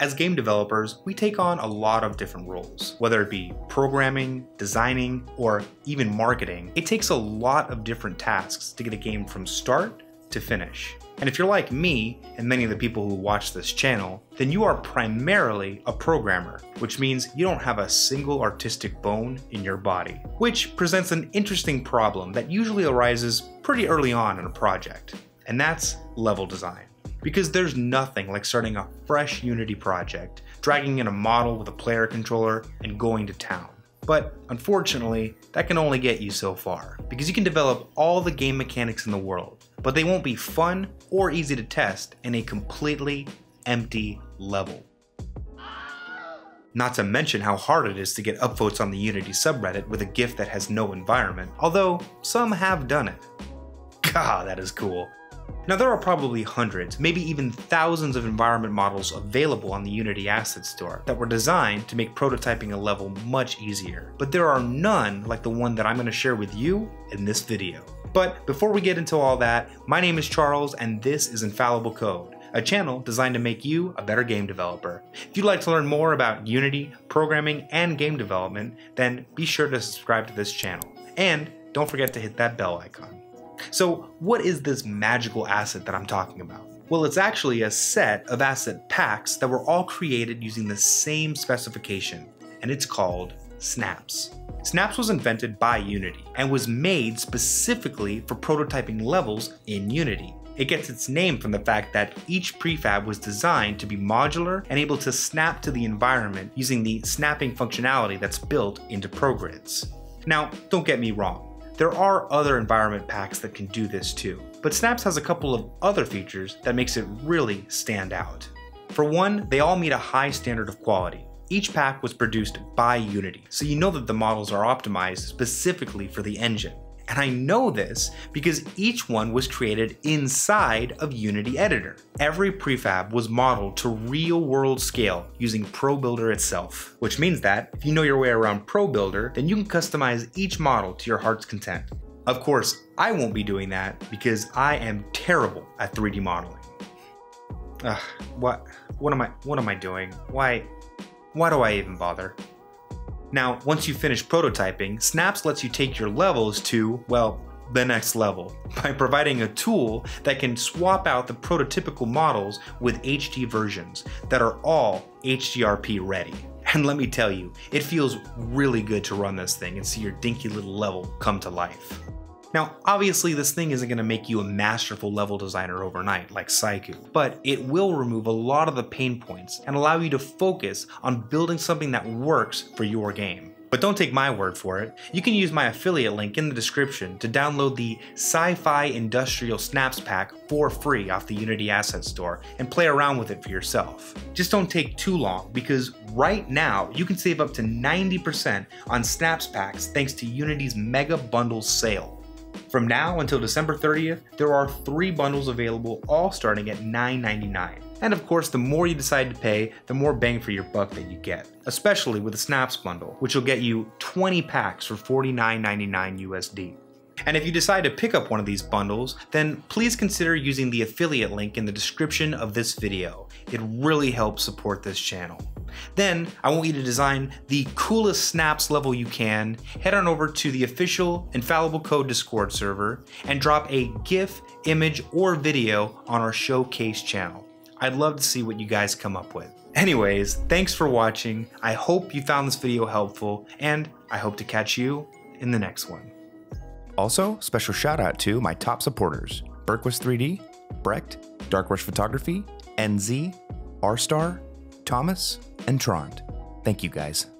As game developers, we take on a lot of different roles, whether it be programming, designing, or even marketing. It takes a lot of different tasks to get a game from start to finish. And if you're like me and many of the people who watch this channel, then you are primarily a programmer, which means you don't have a single artistic bone in your body, which presents an interesting problem that usually arises pretty early on in a project, and that's level design because there's nothing like starting a fresh Unity project, dragging in a model with a player controller, and going to town. But unfortunately, that can only get you so far, because you can develop all the game mechanics in the world, but they won't be fun or easy to test in a completely empty level. Not to mention how hard it is to get upvotes on the Unity subreddit with a GIF that has no environment, although some have done it. God, that is cool. Now there are probably hundreds, maybe even thousands of environment models available on the Unity Asset Store that were designed to make prototyping a level much easier, but there are none like the one that I'm going to share with you in this video. But before we get into all that, my name is Charles and this is Infallible Code, a channel designed to make you a better game developer. If you'd like to learn more about Unity, programming, and game development, then be sure to subscribe to this channel. And don't forget to hit that bell icon. So what is this magical asset that I'm talking about? Well, it's actually a set of asset packs that were all created using the same specification, and it's called Snaps. Snaps was invented by Unity and was made specifically for prototyping levels in Unity. It gets its name from the fact that each prefab was designed to be modular and able to snap to the environment using the snapping functionality that's built into ProGrids. Now, don't get me wrong, there are other environment packs that can do this too, but Snaps has a couple of other features that makes it really stand out. For one, they all meet a high standard of quality. Each pack was produced by Unity, so you know that the models are optimized specifically for the engine. And I know this because each one was created inside of Unity Editor. Every prefab was modeled to real world scale using ProBuilder itself, which means that if you know your way around ProBuilder, then you can customize each model to your heart's content. Of course, I won't be doing that because I am terrible at 3D modeling. Ugh, what, what am I, what am I doing? Why, why do I even bother? Now, once you finish prototyping, Snaps lets you take your levels to, well, the next level by providing a tool that can swap out the prototypical models with HD versions that are all HDRP ready. And let me tell you, it feels really good to run this thing and see your dinky little level come to life. Now, obviously this thing isn't going to make you a masterful level designer overnight like Sykoo, but it will remove a lot of the pain points and allow you to focus on building something that works for your game. But don't take my word for it. You can use my affiliate link in the description to download the Sci-Fi Industrial Snaps Pack for free off the Unity Asset Store and play around with it for yourself. Just don't take too long because right now you can save up to 90% on Snaps packs thanks to Unity's Mega Bundles sale. From now until December 30th, there are three bundles available, all starting at $9.99. And of course, the more you decide to pay, the more bang for your buck that you get, especially with the Snaps bundle, which will get you 20 packs for $49.99 USD. And if you decide to pick up one of these bundles, then please consider using the affiliate link in the description of this video. It really helps support this channel. Then I want you to design the coolest snaps level you can, head on over to the official Infallible Code Discord server, and drop a GIF, image, or video on our showcase channel. I'd love to see what you guys come up with. Anyways, thanks for watching. I hope you found this video helpful, and I hope to catch you in the next one. Also, special shout out to my top supporters Berquist 3D, Brecht, Dark Rush Photography, NZ, R Star, Thomas, and Trond. Thank you guys.